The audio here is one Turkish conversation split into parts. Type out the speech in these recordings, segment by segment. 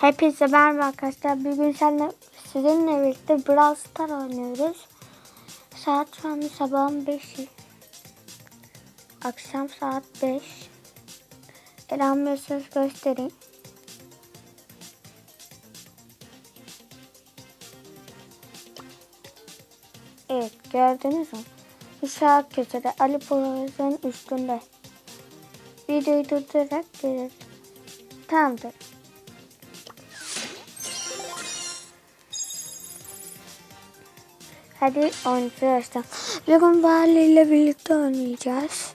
Hepinize merhaba arkadaşlar. Bugün seninle, sizinle birlikte Brawl Star oynuyoruz. Saat şu anda sabahın 5'i. Akşam saat 5. Elanmıyorsanız göstereyim. Evet gördünüz mü? İşaret köşede Ali Poyraz'ın üstünde. Videoyu durdurarak gelir. Tamamdır. Hadi oynayacağız başlayalım. Bugün Bali ile birlikte oynayacağız.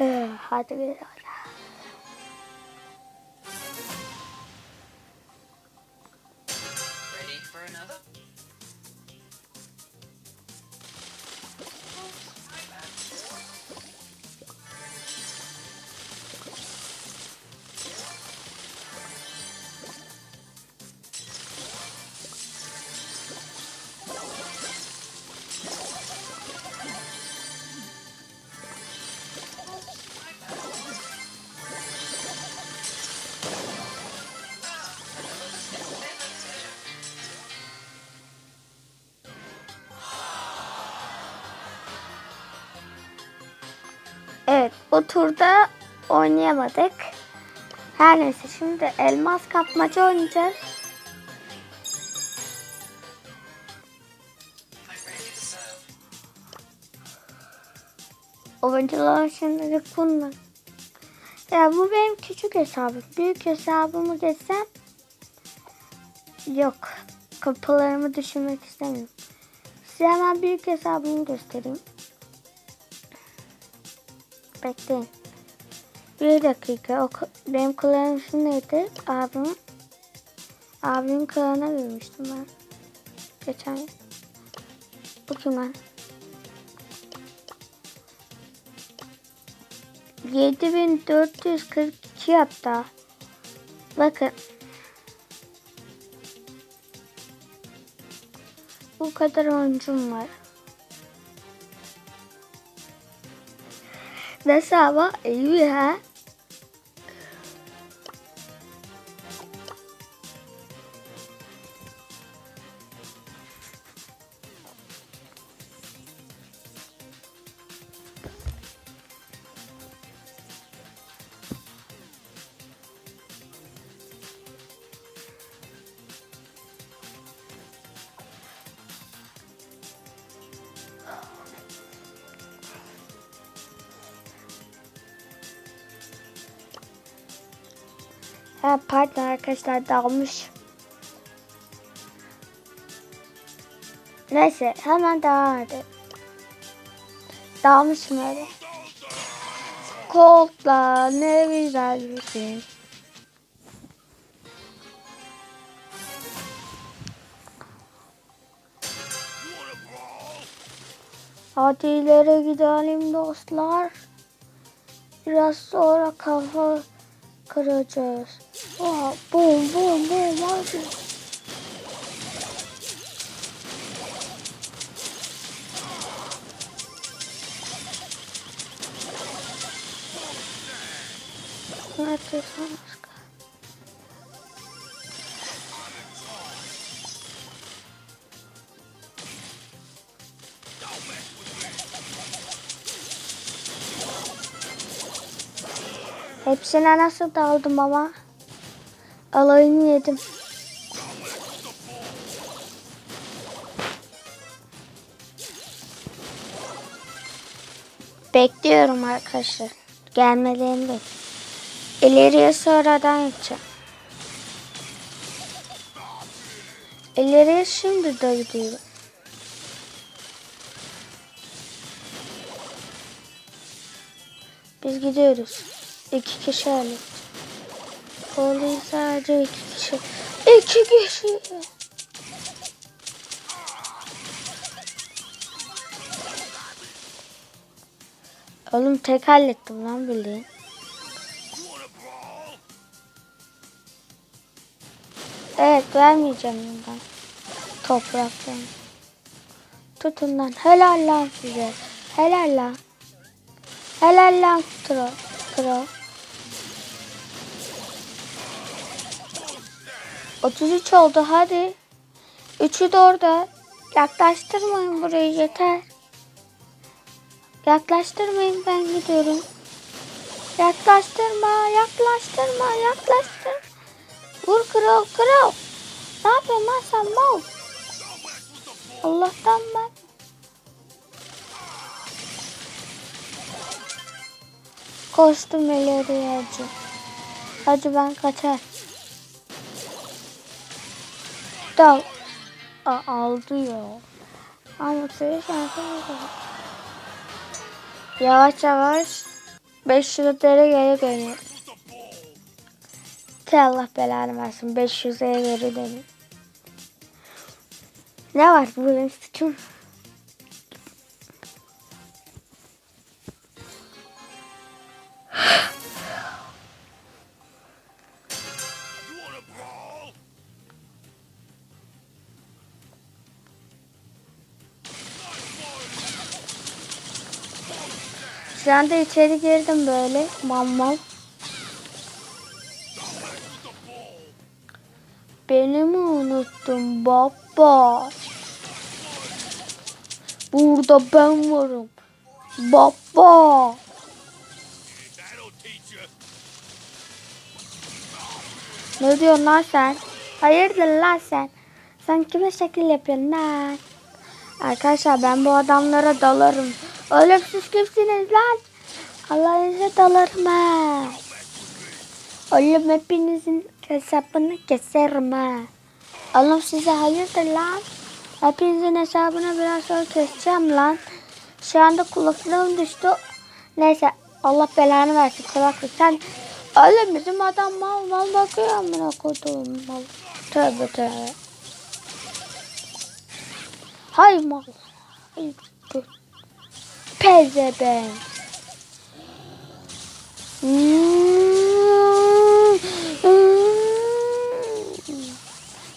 Ee, Hadi bir Bu turda oynayamadık. Her neyse şimdi elmas kapmaca oynayacağız. Oyuncular şimdilik bunlar. Ya bu benim küçük hesabım. Büyük hesabımı geçsem yok. Kapılarımı düşünmek istemiyorum. Size hemen büyük hesabımı göstereyim. Bekleyin. Bir dakika. O, benim ismi neydi? Abim. Abimin kulağına girmiştim ben. Geçen yıl. Bu kim lan? 7442 hatta. Bakın. Bu kadar oyuncum var. Mesela iyi ha. Ha pardon arkadaşlar dalmış. Neyse hemen devam edelim. Dalmışım öyle. Koltla ne güzel bir şey. Hadi ileri gidelim dostlar. Biraz sonra kafa kıracağız. Oha, bum bum bum hadi. Nerede başka? Hepsine nasıl daldım ama. Alayını yedim. Bekliyorum arkadaşlar. Gelmelerini bekliyorum. İleriye sonradan gideceğim. İleriye şimdi de gidiyorum. Biz gidiyoruz. İki kişi hallet. Olayı sadece iki kişi. İki kişi. Oğlum tek hallettim lan bildiğin. Evet vermeyeceğim bundan. Topraktan. Tutun lan. Helal lan size. Helal lan. Helal lan Tro. Tro. 33 oldu hadi. Üçü de orada. Yaklaştırmayın burayı yeter. Yaklaştırmayın ben gidiyorum. Yaklaştırma, yaklaştırma, yaklaştır. Vur kral, kral. Ne yapıyorsun lan sen mal? Allah'tan ben. Koştum ileriye hacı. Hacı ben kaçar. Dal. Aa, aldı ya. Ama senin şansın yok. Yavaş yavaş 500 lira geri dönüyor. Ki Allah belanı versin 500 lira geri dönüyor. Ne var bu benim suçum? Şu anda içeri girdim böyle. Mal mal. Beni mi unuttun baba? Burada ben varım. Baba. Ne diyorsun lan sen? Hayırdır lan sen? Sen kime şekil yapıyorsun lan? Arkadaşlar ben bu adamlara dalarım. Oğlum siz kimsiniz lan? Allah'ınıza dalarım ha. Oğlum hepinizin hesabını keserim ha. Oğlum size hayırdır lan? Hepinizin hesabını biraz sonra keseceğim lan. Şu anda kulaklığım düştü. Neyse Allah belanı versin kulaklık. Sen oğlum bizim adam mal mal bakıyor amına koduğum mal. Tövbe tövbe. Hay mal. Hay. Pezevenk.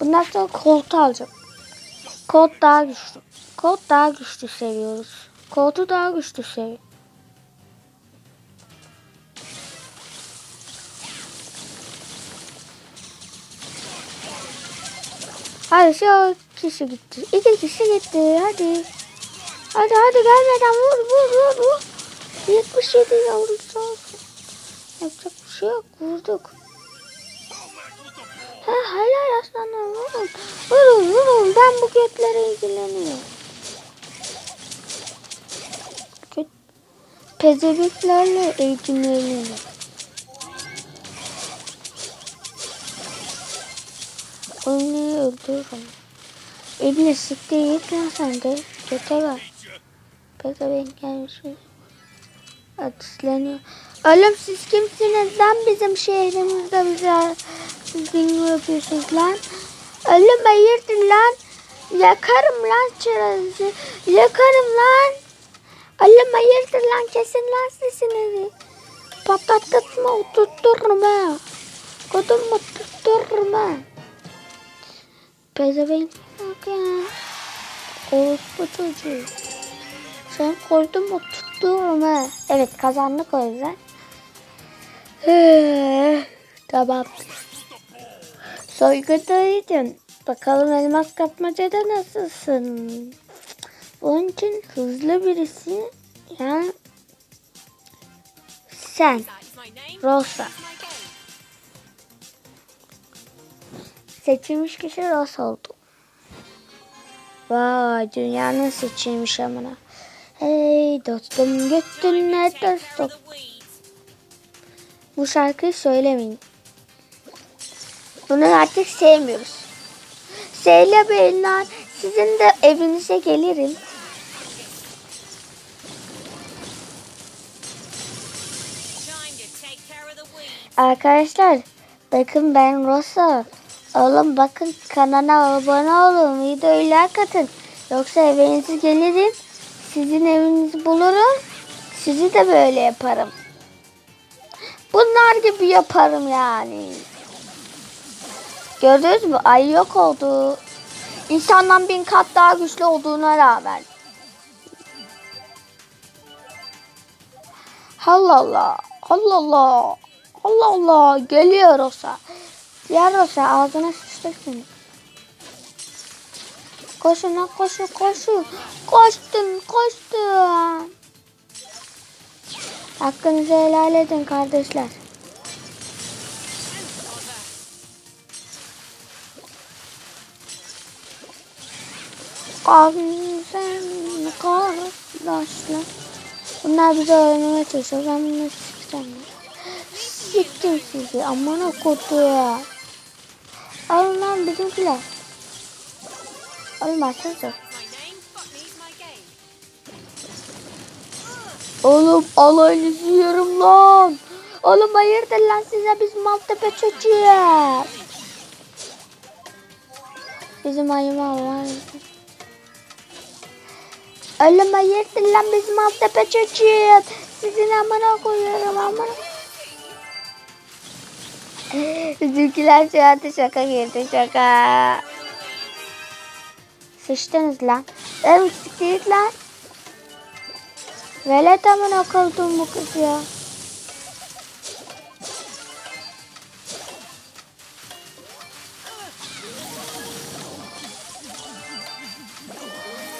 Bundan sonra koltuğu alacağım. Kolt daha güçlü. Kolt daha güçlü seviyoruz. Koltuğu daha güçlü seviyor. Hadi şu kişi gitti. İki kişi gitti. Hadi. Hadi hadi gelmeden vur vur vur vur. 77 yavrusu olsun. Yapacak bir şey yok. Vurduk. Ha, helal aslanım vurun. Vurun vurun. Ben bu götlere ilgileniyorum. Köt Pezebeklerle ilgileniyorum. Onu öldürürüm. İbni siktir git lan sen de. Göte bak. Pezevenk gelmiş. Ateşleniyor. Oğlum siz kimsiniz lan bizim şehrimizde bize düzgün yapıyorsunuz lan. Oğlum hayırdır lan. Yakarım lan çırağınızı. Yakarım lan. Oğlum hayırdır lan kesin lan sesinizi. Patlattırma oturttururum ha. Kodum oturttururum ha. Pezevenk ya. Orospu çocuğu. Sen koydun mu tuttuğum ha. Evet kazandık o yüzden. tamam. Soygudaydın. Bakalım elmas kapmacada nasılsın? Onun için hızlı birisi. Yani sen. Rosa. Seçilmiş kişi Rosa oldu. Vay dünyanın seçilmiş amına. Hey dostum götün ne dostum. Bu şarkıyı söylemeyin. Bunu artık sevmiyoruz. Söylemeyin lan. Sizin de evinize gelirim. Arkadaşlar bakın ben Rosa. Oğlum bakın kanala abone olun. Videoyu like atın. Yoksa evinize gelirim. Sizin evinizi bulurum. Sizi de böyle yaparım. Bunlar gibi yaparım yani. Gördünüz mü? Ay yok oldu. İnsandan bin kat daha güçlü olduğuna rağmen. Allah Allah. Allah Allah. Allah Allah. Geliyor Rosa. Ya Rosa ağzına sıçtık seni. Koşun lan koşun koşun. Koştun koştun. Hakkınızı helal edin kardeşler. Abim sen kardeşler. Bunlar bizi öğrenmeye çalışıyor. Ben bunları sikeceğim. Siktim sizi. Aman okudu ya. Alın lan bizimkiler. My game. Oğlum alayınızı yiyorum lan. Oğlum hayırdır lan size biz Maltepe çocuğuyuz. Bizim ayıma var. Oğlum hayırdır lan biz Maltepe çocuğuyuz. Sizin amına koyuyorum amına. Bizimkiler şu anda şaka girdi şaka. Sıçtınız lan. Evet sıçtınız lan. Velet amına koydum bu kız ya.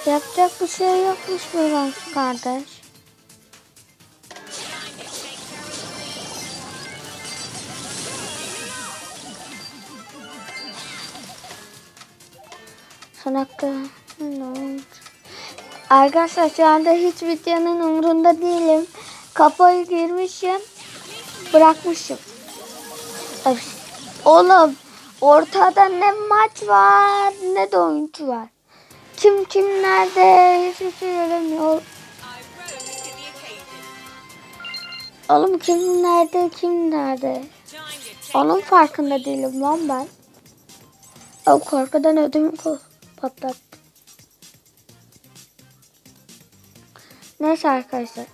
Yapacak bir şey yokmuş buradan kardeş. Sanakta. Arkadaşlar şu anda hiç videonun umurunda değilim. Kafayı girmişim. Bırakmışım. Oğlum ortada ne maç var ne de oyuncu var. Kim kim nerede hiçbir şey göremiyor. Oğlum kim nerede kim nerede. Onun farkında değilim lan ben. O korkudan ödümü ko- patlattı. Neyse arkadaşlar.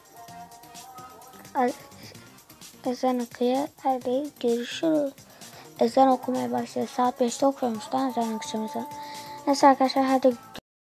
Ezan okuyor. Hadi görüşürüz. Ezan okumaya başlıyor. Saat 5'te okuyormuş lan ezan akşamıza. Neyse arkadaşlar hadi